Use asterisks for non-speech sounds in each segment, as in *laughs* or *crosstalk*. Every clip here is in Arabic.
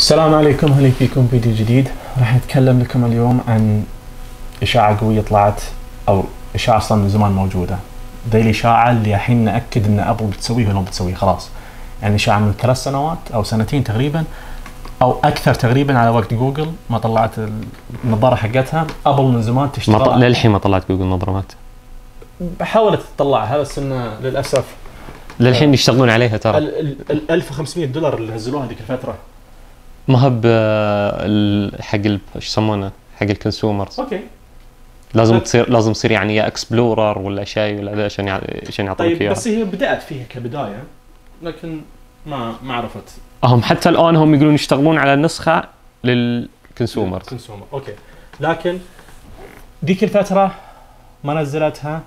السلام عليكم أهلا فيكم فيديو جديد. راح نتكلم لكم اليوم عن إشاعة قوية طلعت أو إشاعة أصلا من زمان موجودة. ذي الإشاعة اللي الحين نأكد إن ابل بتسويه ولا بتسويه خلاص. يعني إشاعة من ثلاث سنوات أو سنتين تقريبا أو أكثر تقريبا على وقت جوجل ما طلعت النظارة حقتها. ابل من زمان ما. تشتغل للحين ما طلعت جوجل نظرات حاولت تطلعها بس إنه للأسف للحين يشتغلون عليها ترى. ال ال- 1500 دولار اللي نزلوها هذيك الفترة. ما هو ب ال- حق إيش يسمونه؟ حق ال consumers أوكي. لازم طيب. تصير لازم تصير يعني يا explorer ولا شيء ولا عشان عشان يعطوك طيب اياها بس هي بدأت فيها كبداية لكن ما ما عرفت. هم حتى الآن هم يقولون يشتغلون على نسخة لل consumers consumer أوكي. لكن ذيك الفترة ما نزلتها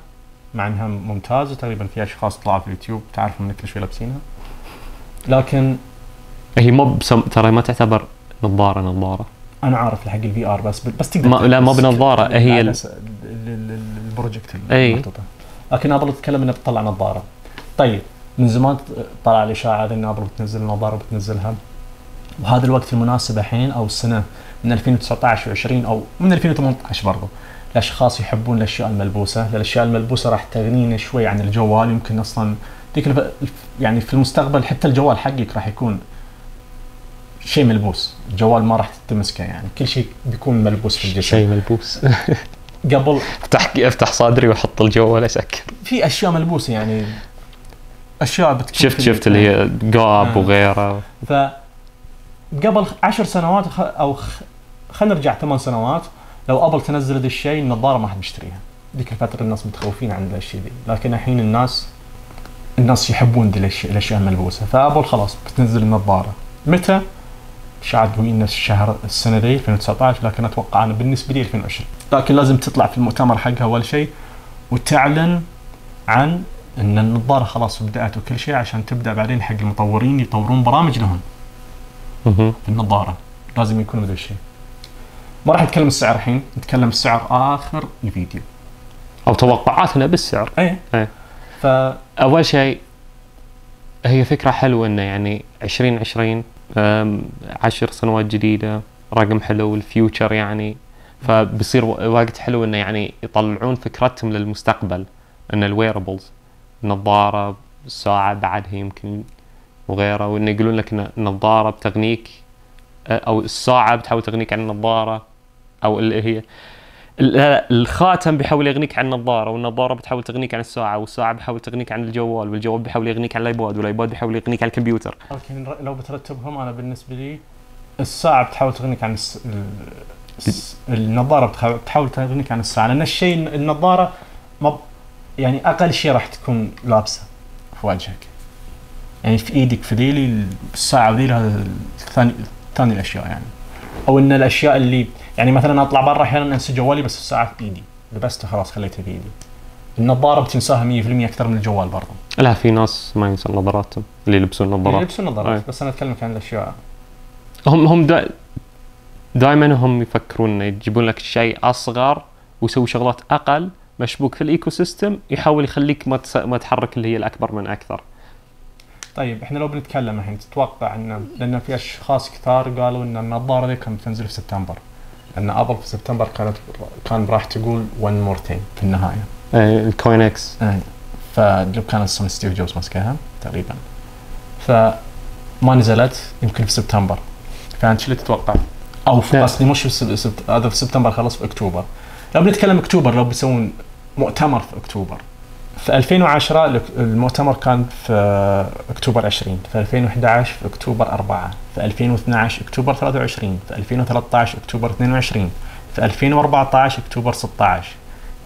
مع إنها ممتازة تقريبا في أشخاص طلعوا في اليوتيوب تعرف ان كل شوي لابسينها. لكن هي مو بسم... ترى ما تعتبر نظارة نظارة أنا عارف حق ال VR بس بس تقدر ما- لا، بنظارة، ال- هي ال- ال- ال- ال- ال project. المحطوطة. لكن ابل تتكلم انها بتطلع نظارة طيب من زمان طلع الاشاعه هذه ان ابل بتنزل نظارة بتنزلها وهذا الوقت المناسب الحين أو السنة من 2019 و20 أو من 2018 برضو الأشخاص يحبون الأشياء الملبوسة، الأشياء الملبوسة راح تغنينا شوي عن الجوال يمكن أصلا ذيك. يعني في المستقبل حتى الجوال حقك راح يكون شيء ملبوس، الجوال ما راح تمسكه يعني. كل شيء بيكون ملبوس في الجسم. شيء ملبوس. *laughs* قبل افتح افتح صدري واحط الجوال اسكر في أشياء ملبوسة يعني. أشياء بتكون شفت شفت اللي هي جاب آه. وغيره. ف قبل عشر سنوات أو. خلينا نرجع ثمان سنوات. لو أبل تنزل ذا الشيء النظارة ما حد بيشتريها ذيك الفترة الناس متخوفين عن الاشياء ذي. لكن الحين الناس الناس يحبون ذي الأشياء الملبوسة. فأبل خلاص بتنزل النظارة. متى؟ تقول إن الشهر السنة ذي 2019 لكن أتوقع أنا بالنسبة لي 2020 لكن لازم تطلع في المؤتمر حقها أول شيء وتعلن عن إن النظارة خلاص بدأت وكل شيء عشان تبدأ بعدين حق المطورين يطورون برامج لهم. في النظارة. لازم يكون ذا الشيء. ما راح نتكلم السعر الحين نتكلم السعر آخر الفيديو. أو توقعاتنا بالسعر. إيه. إيه. ف أول شيء هي فكرة حلوة إنه يعني 2020 أم، عشر سنوات جديدة رقم حلو الفيوتشر يعني. فبصير وقت حلو إنه يعني يطلعون فكرتهم للمستقبل إن ال wearables النظارة الساعة بعدها يمكن وغيره وانه يقولون لك إن النظارة بتغنيك أو الساعة بتحاول تغنيك عن النظارة أو اللي هي الخاتم بيحاول يغنيك عن النظارة والنظارة بتحاول تغنيك عن الساعة والساعة بيحاول تغنيك عن الجوال والجوال بيحاول يغنيك عن الإيباد والإيباد بيحاول يغنيك عن الكمبيوتر. نر- لو بترتبهم أنا بالنسبة لي الساعة بتحاول تغنيك عن الس... ال- الس... النظارة بتحاول بتحاول تغنيك عن الساعة لأن الشيء النظارة ما ب... يعني أقل شيء راح تكون لابسة في وجهك. يعني في إيدك في ذيلي الساعة وذي لها ثاني ثاني الأشياء يعني. أو إن الأشياء اللي يعني مثلا أطلع برا أحيانا أنسى جوالي بس الساعة في إيدي. لبستها خلاص خليتها في إيدي. النظارة بتنساها 100% أكثر من الجوال برضه لا في ناس ما ينسى نظاراتهم اللي يلبسون نظارات يلبسون نظارات أي. بس أنا أتكلم عن الأشياء. هم هم دا دائما هم يفكرون يجيبون لك شيء أصغر ويسوي شغلات أقل مشبوك في ال ecosystem يحاول يخليك ما تس... ما تحرك اللي هي الأكبر من أكثر. طيب إحنا لو بنتكلم الحين تتوقع ان لأن في أشخاص كثار قالوا إن النظارة دي كانت تنزل في سبتمبر. لأن أبل في سبتمبر كانت كان راح تقول one more thing في النهاية. آه، الكوين إكس اي فلو كان أصلا ستيف جوبز ماسكها تقريبا. فما نزلت يمكن في سبتمبر. فأنت شو اللي تتوقع؟ أو في. قصدي مش في سبت- هذا في سبتمبر خلاص في أكتوبر. لو بنتكلم أكتوبر لو بيسوون مؤتمر في أكتوبر. في 2010 الك- المؤتمر كان في أكتوبر 20 في 2011 في أكتوبر 4 في 2012 أكتوبر 23 في 2013 أكتوبر 22 في 2014 أكتوبر 16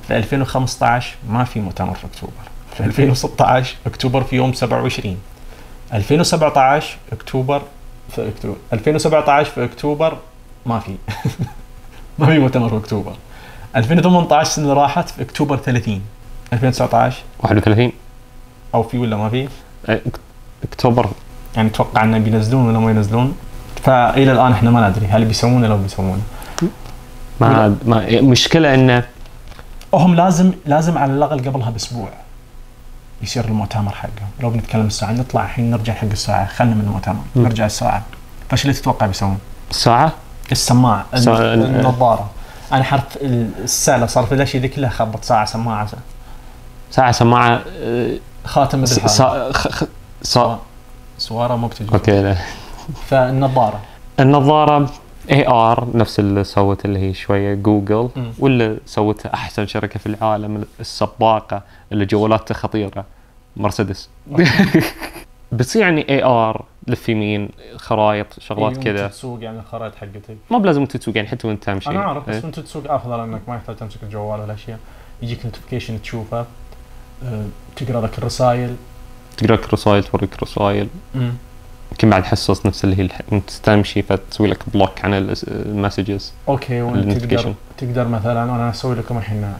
في 2015 ما في مؤتمر في أكتوبر في 2016 أكتوبر في يوم 27 2017 أكتوبر في اكتوبر 2017 في أكتوبر ما في. *laughs* ما في مؤتمر في أكتوبر. 2018 السنة اللي راحت في أكتوبر 30 2019 31 أو في ولا ما في؟ آه، أكتوبر. يعني أتوقع إنه بينزلون ولا ما ينزلون. فإلى الآن إحنا ما ندري هل بيسوونه لو بيسوونه ما ما مشكلة إنه هم لازم لازم على الأقل قبلها بأسبوع يصير المؤتمر حقهم. لو بنتكلم الساعة نطلع الحين نرجع حق الساعة. خلنا من المؤتمر م. نرجع الساعة. فايش اللي تتوقع بيسوون؟ الساعة؟ السماعة النظارة. أنا حرف السعله صار في الأشياء ذي كلها خبط ساعة سماعة ساعة سماعة آه، خاتم بالحال سا- خ- خ- سا- سوارة مو بتجي. أوكي لا. فالنظارة. النظارة AR نفس اللي سوت اللي هي شوية جوجل مم. واللي سوتها أحسن شركة في العالم السباقة اللي جوالاتها خطيرة مرسيدس. *laughs* بتصير يعني AR لف يمين خرايط شغلات كذا. تسوق يعني الخرائط حقتك ما بلازم انت تسوق يعني حتى وانت تمشي. أنا أعرف بس إيه. وانت تسوق أفضل إنك ما يحتاج تمسك الجوال ولا اشياء يجيك notification تشوفه. تقرأ لك الرسائل تقرأ لك رسائل توريك رسائل يمكن بعد حساس نفس اللي هي انت تمشي فتسوي لك block عن ال messages أوكي وانت تقدر. تقدر مثلا أنا أسوي لكم الحين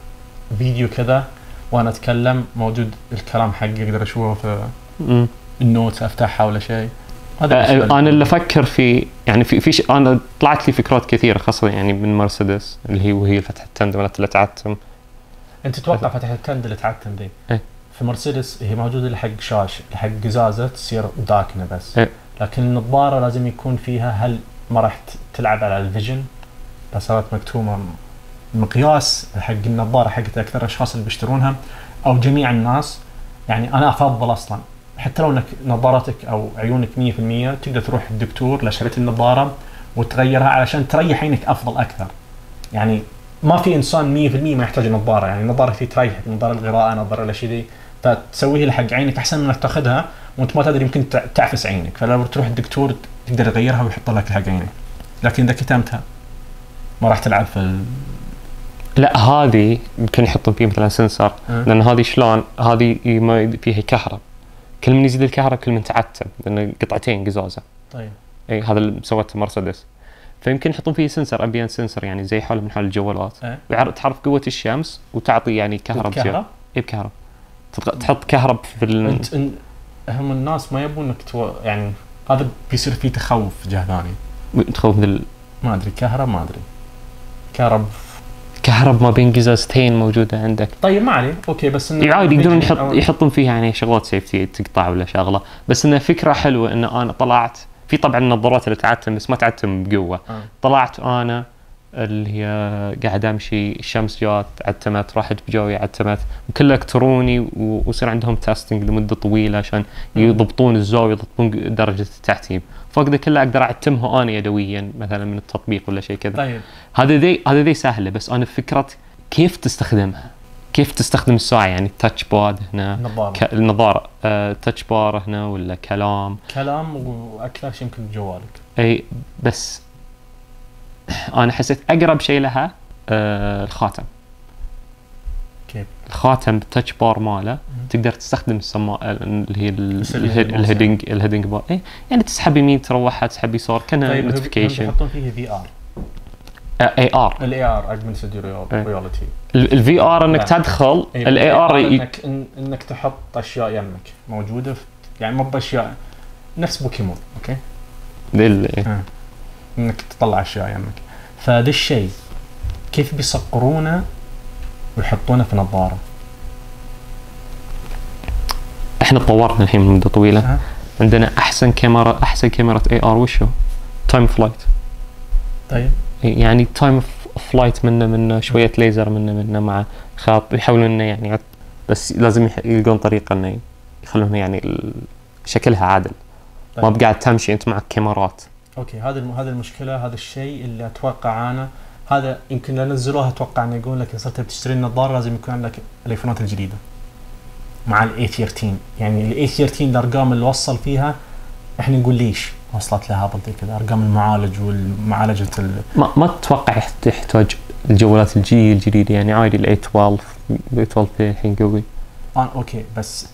فيديو كذا وأنا أتكلم موجود الكلام حقي أقدر أشوفه في مم. النوت أفتحها ولا شيء. هذا أنا اللي أفكر في يعني في في أنا طلعت لي فكرات كثيرة خاصة يعني من مرسيدس اللي هي وهي فتحه التندم اللي تعتم. أنت تتوقع فتحة التند اللي تعتم ذي إيه. في مرسيدس هي موجودة لحق شاش لحق قزازة تصير داكنة بس. إيه. لكن النظارة لازم يكون فيها هل ما راح تلعب على الفيجن؟ صارت مكتومة مقياس حق النظارة حقت أكثر الأشخاص اللي بيشترونها أو جميع الناس يعني أنا أفضل أصلا. حتى لو إنك نظارتك أو عيونك 100% تقدر تروح الدكتور لشريت النظارة وتغيرها علشان تريح عينك أفضل أكثر. يعني ما في إنسان 100% ما يحتاج نظاره يعني النظارة في تريحك نظارة القراءه نظارة الاشياء دي فتسويه لحق عينك أحسن من إنك تأخذها وأنت ما تدري يمكن تع- تعفس عينك. فلو تروح الدكتور تقدر يغيرها ويحط لك حق عينك. لكن إذا كتمتها ما راح تلعب في ال... لا هذه يمكن يحطون فيه مثلا sensor. أه. لأن هذه شلون؟ هذه ما فيها كهرب. كل من يزيد الكهرب كل من تعتم لأن قطعتين قزازة. طيب. اي هذا اللي سوته مرسيدس. فيمكن يحطون فيه sensor ambient sensor يعني زي حول من حول الجوالات. أه. تعرف قوة الشمس وتعطي يعني كهرب زيادة. كهرب؟ اي بكهرب. تحط كهرب في ال... انت ان هم الناس ما يبون إنك تو... يعني هذا بيصير فيه تخوف جهه ثانية تخوف ذل ما أدري كهرب ما أدري. كهرب. كهرب ما بين قزازتين موجودة عندك. طيب ما عليه. أوكي بس إنه عادي يقدرون يحط يحطون فيها يعني شغلات safety تقطع ولا شغلة. بس انه فكرة حلوة إن أنا طلعت في طبعا النظارات اللي تعتم بس ما تعتم بقوة. آه. طلعت أنا اللي هي قاعد أمشي الشمس جات عتمت رحت بجوي عتمت. وكله الكتروني ويصير عندهم testing لمدة طويلة عشان. يضبطون الزاوية يضبطون درجة التعتيم. فوق ذا كله أقدر أعتمها أنا يدويا مثلا من التطبيق ولا شيء كذا. طيب. هذا ذي هذا ذي سهلة بس أنا فكرة كيف تستخدمها؟ كيف تستخدم الساعة؟ يعني touch pad هنا نظارة. ك... النظارة. آه، touch bar هنا ولا كلام؟ كلام وأكثر شيء يمكن بجوالك إي بس أنا حسيت أقرب شيء لها آه الخاتم. كيف؟ الخاتم بالتاتش بار ماله تقدر تستخدم السما اللي هي الهيدنج الهيدنج بار إيه يعني تسحب يمين تروحها تسحب يسار كانها طيب نوتيفيكيشن بيحطون فيه في ار اي ار الاي ار اجمنتد. رياليتي الفي ار انك لا. تدخل إيه، الاي ار انك إنك تحط أشياء يمك موجودة في يعني مو بأشياء نفس بوكيمون أوكي؟ إنك تطلع أشياء يمك. فهذا الشيء كيف بيصقرونه ويحطونه في نظارة. إحنا تطورنا الحين من مدة طويلة. أه. عندنا أحسن كاميرا أحسن كاميرا AR وشو؟ time flight طيب. يعني time flight منه منه شوية ليزر منه منه مع خاط يحاولون إنه يعني بس لازم يلقون طريقة إنه يخلونها يعني شكلها عادل. ما طيب. بقاعد تمشي أنت معك كاميرات. أوكي هذا الم- هذا المشكلة هذا الشيء اللي أتوقع أنا هذا يمكن لو نزلوها أتوقع انه يقول لك إذا صرت بتشتري النظارة لازم يكون عندك الأيفونات الجديدة مع ال A13 يعني ال A13 الأرقام اللي وصل فيها إحنا نقول ليش وصلت لها زي كذا؟ أرقام المعالج والمعالجة ال... ما ما تتوقع يحت- يحتاج الجوالات الجيل الجديد يعني عادي ال A12 ال A12 الحين قوي. آه أوكي بس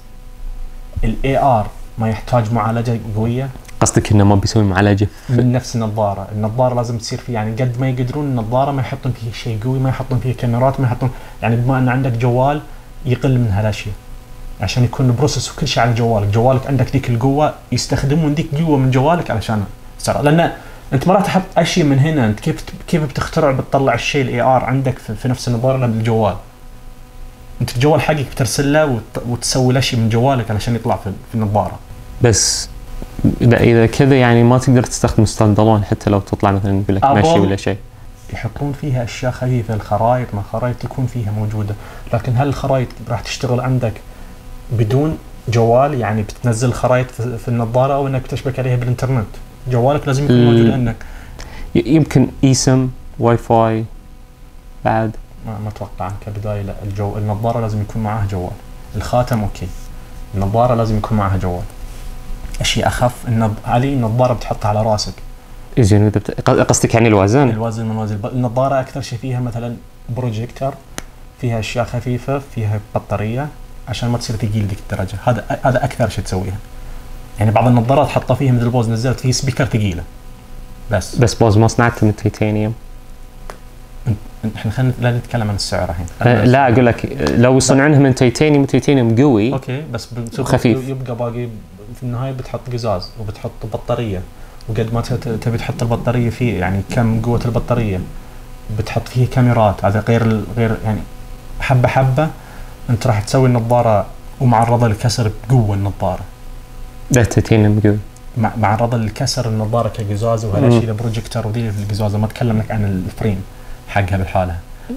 ال AR ما يحتاج معالجة قوية؟ قصدك إنه ما بيسوي معالجة من نفس النظارة، النظارة لازم تصير فيه يعني قد ما يقدرون النظارة ما يحطون فيه شيء قوي، ما يحطون فيه كاميرات، ما يحطون يعني بما إن عندك جوال يقل من هالأشياء. عشان يكون process وكل شيء على جوالك، جوالك عندك ذيك القوة يستخدمون ذيك قوة من جوالك علشان تسرع، لأن أنت ما راح تحط اشياء من هنا، أنت كيف كيف بتخترع بتطلع الشيء ال AR عندك في, في نفس النظارة بالجوال. أنت الجوال حقك بترسل له وت- وتسوي الاشياء من جوالك علشان يطلع في, في النظارة. بس لا إذا كذا يعني ما تقدر تستخدم stand حتى لو تطلع مثلا يقول لك. مشي ولا شيء يحطون فيها أشياء خفيفة الخرائط ما خرائط تكون فيها موجودة لكن هل الخرائط راح تشتغل عندك بدون جوال يعني بتنزل خرائط في النظارة أو إنك بتشبك عليها بالإنترنت. جوالك لازم يكون موجود عندك. يمكن eSIM Wi-Fi بعد. ما, ما أتوقع كبدايه لا الجو النظارة لازم يكون معاها جوال. الخاتم أوكي. النظارة لازم يكون معاها جوال. اشياء أخف النظ... علي النظارة بتحطها على راسك. زين بت- قصدك يعني الوزن؟ الوزن من وزن. النظارة أكثر شيء فيها مثلا بروجيكتر فيها أشياء خفيفة فيها بطارية. عشان ما تصير ثقيل ذيك الدرجة. هذا هذا أكثر شيء تسويها. يعني بعض النظارات حطوا فيها مثل بوز نزلت فيه speaker ثقيلة. بس. بس بوز ما صنعته من التيتانيوم إحنا خلينا لا نتكلم عن السعر الحين. أه، لا أقول لك لو يصنعونها من تيتانيوم تيتانيوم قوي أوكي بس وخفيف. يبقى باقي في النهاية بتحط قزاز وبتحط بطارية. وقد ما تبي تحط البطارية فيه يعني كم قوة البطارية. بتحط فيه كاميرات هذا غير غير يعني حبة حبة. انت راح تسوي النظارة ومعرضة للكسر بقوة النظارة. لا قوي مع معرضة للكسر النظارة كقزاز مم. وهالاشياء البروجيكتور ودي في القزازة. ما أتكلم لك عن ال frame حقها بالحالة.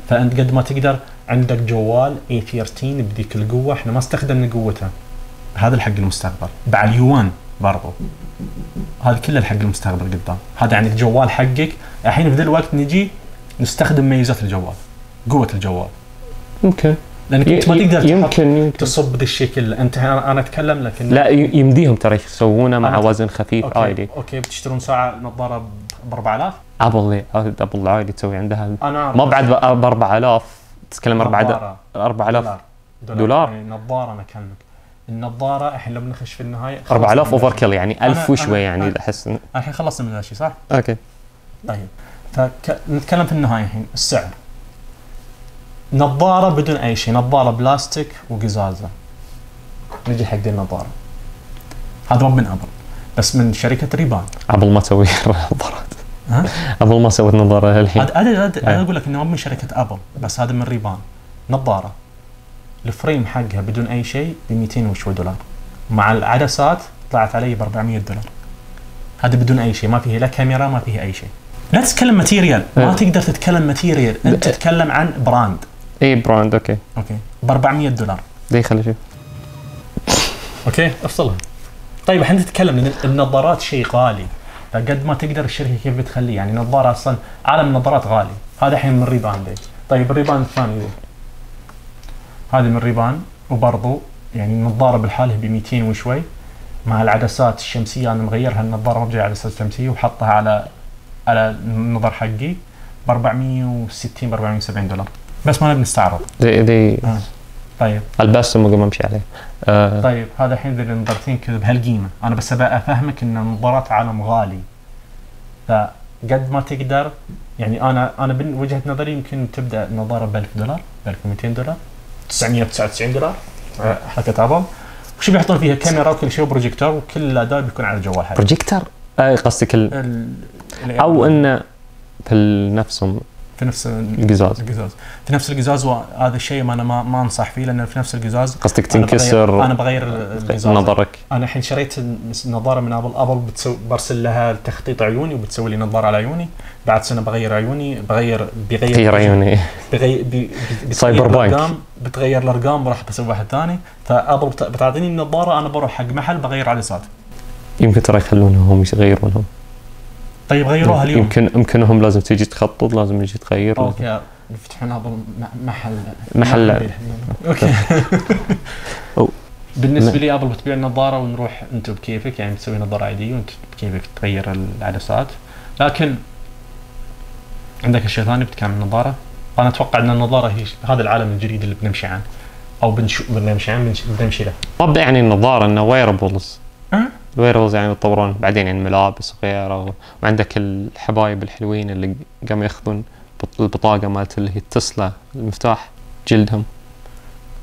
فأنت قد ما تقدر عندك جوال A13 بذيك القوة. إحنا ما استخدمنا قوتها هذا الحق المستقبل. بعد ال U1 برضو. هذا كله الحق المستقبل قدام. هذا يعني الجوال حقك. الحين في ذا الوقت نجي نستخدم ميزات الجوال. قوة الجوال. يمكن لأنك أنت ما تقدر يمكن يمكن. تصب ذا الشيء كله انت أنا أتكلم لك إن- لا يمديهم ترى يسوونه مع وزن خفيف أوكي عادي. أوكي بتشترون ساعة نظارة ب 4000 ابل؟ ابل عادي تسوي عندها. أنا ما بعد ب 4000 تتكلم 4000 نظارة. 4000 دولار. دولار؟ يعني نظارة أنا أكلمك. النظارة الحين لو بنخش في النهاية خلصنا 4000 من اوفر. كيل يعني 1000 أنا- وشوي يعني أحس الحين خلصنا من هذا الشيء صح؟ أوكي. طيب. فنتكلم في النهاية الحين السعر. نظارة بدون أي شيء نظارة بلاستيك وقزازة. نجي حق دي النظارة. هذا مو من أبل بس من شركة ريبان. أبل ما تسوي *laughs* نظارات. ها؟ أبل ما سوت نظارة الحين. هذا هذا- إيه. أنا أقول لك إنه مو من شركة أبل بس هذا من Ray-Ban. نظارة. ال frame حقها بدون أي شيء ب 200 وشوي دولار. مع العدسات طلعت علي ب 400 دولار. هذا بدون أي شيء ما فيه لا كاميرا ما فيه أي شيء. لا تتكلم material ما إيه. تقدر تتكلم material أنت ب- تتكلم عن brand اي brand okay. okay. ب 400 دولار. دي خلي أشوف okay افصلها. طيب إحنا نتكلم لأن النظارات شيء غالي. فقد ما تقدر الشركة كيف بتخليه؟ يعني نظارة أصلا عالم النظارات غالي. هذا الحين من ريبان دي طيب الريبان الثاني هذه من ريبان وبرضو يعني النظارة بالحاله ب 200 وشوي. مع العدسات الشمسية أنا مغيرها النظاره بجاي عدسات شمسيه وحطها على على النظر حقي. ب 460 ب 470 دولار. بس ما نبي نستعرض. دي دي آه. طيب. البسهم قبل ما امشي عليه. آه. طيب هذا الحين ذي النظارتين كذا بهالقيمه أنا بس أبى أفهمك إن النظارات عالم غالي. فقد ما تقدر يعني أنا أنا من وجهة نظري يمكن تبدأ النظاره ب 1000 دولار ب 1200 دولار 999 دولار آه، حركه Apple وش بيحطون فيها؟ كاميرا وكل شيء وبروجيكتور وكل الأداء بيكون على الجوال حقك بروجيكتور؟ آه قصدك ال... أو انه في نفسهم في نفس ال- القزاز. القزاز في نفس القزاز وهذا الشيء ما أنا ما, ما أنصح فيه لأن في نفس القزاز قصدك بغير- تنكسر أنا بغير القزاز. نظرك. أنا الحين شريت النظاره من Apple. Apple بتسوي برسل لها تخطيط عيوني وبتسوي لي نظارة على عيوني. بعد سنة بغير عيوني بغير بغير غير عيوني. بغير بي- Cyberpunk. بتغير الأرقام وراح بسوي واحد ثاني. ف Apple بت- بتعطيني النظارة أنا بروح حق محل بغير عدسات يمكن ترى يخلونهم يغيرونهم طيب غيروها اليوم. يمكن يمكنهم لازم تيجي تخطط لازم يجي تغير. okay يفتحون م- محل. محل. okay. *laughs* أو- بالنسبة لي Apple بتبيع النظارة ونروح أنت بكيفك يعني تسوي نظارة عادية وأنت بكيفك تغير العدسات. لكن عندك أشياء ثانية بتكمل النظارة. أنا أتوقع إن النظارة هي هذا العالم الجديد اللي بنمشي عنه أو بنشو بنمشي عنه بنمشي له. طب يعني النظارة انه wearables أه؟ ال wearables يعني يتطورون بعدين يعني ملابس غيره و... وعندك الحبايب الحلوين اللي قاموا ياخذون بط- البطاقة مالت اللي هي التسلا المفتاح جلدهم.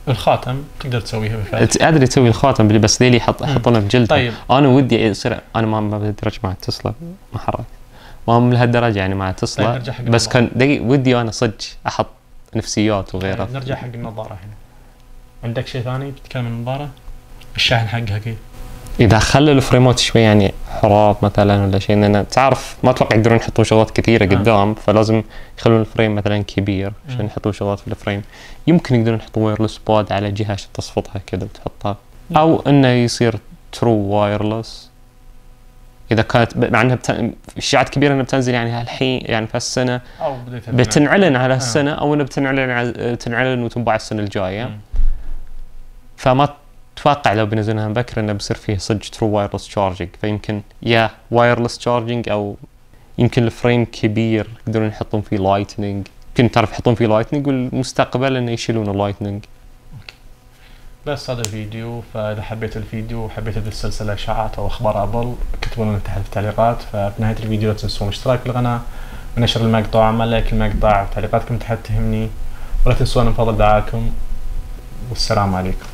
الخاتم تقدر تسويها بالفعل أدري تسوي الخاتم بس يحط مم. يحطونه بجلدهم. طيب. أنا ودي يصير أنا ما بهالدرجه مع تسلا ما حرك ما من لهالدرجة يعني مع طيب تسلا حق بس. كان ودي أنا صدق أحط نفسيات وغيره. طيب نرجع حق النظارة هنا. عندك شيء ثاني بتتكلم عن النظارة؟ الشاحن حقها كيف؟ إذا خلوا الفريمات شوي يعني حراط مثلا ولا شيء لأن تعرف ما أتوقع يقدرون يحطون شغلات كثيرة نعم. قدام فلازم يخلون ال frame مثلا كبير عشان مم. يحطون شغلات في ال frame. يمكن يقدرون يحطون wireless pad على جهة عشان تصفطها كذا وتحطها. أو إنه يصير true wireless إذا كانت مع إنها بت... اشاعات كبيرة إنها بتنزل يعني هالحين يعني في السنة أو بتنعلن على السنة أو إنها بتنعلن على- تنعلن وتنباع السنة الجاية. فما أتوقع لو بينزلونها مبكر إنه بيصير فيه صدق true wireless charging فيمكن يا wireless charging أو يمكن ال frame كبير يقدرون يحطون فيه lightning يمكن تعرف يحطون فيه lightning والمستقبل إنه يشيلون ال lightning بس هذا الفيديو فإذا حبيت الفيديو وحبيت هذه السلسلة أشاعات أو أخبار Apple اكتبوا لنا تحت في التعليقات. ففي نهايه الفيديو لا تنسون الاشتراك في القناة. ونشر المقطع وعمل like المقطع وتعليقاتكم تحت تهمني. ولا تنسون من فضل دعاكم. والسلام عليكم.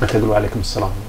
لا تقولوا عليكم السلام.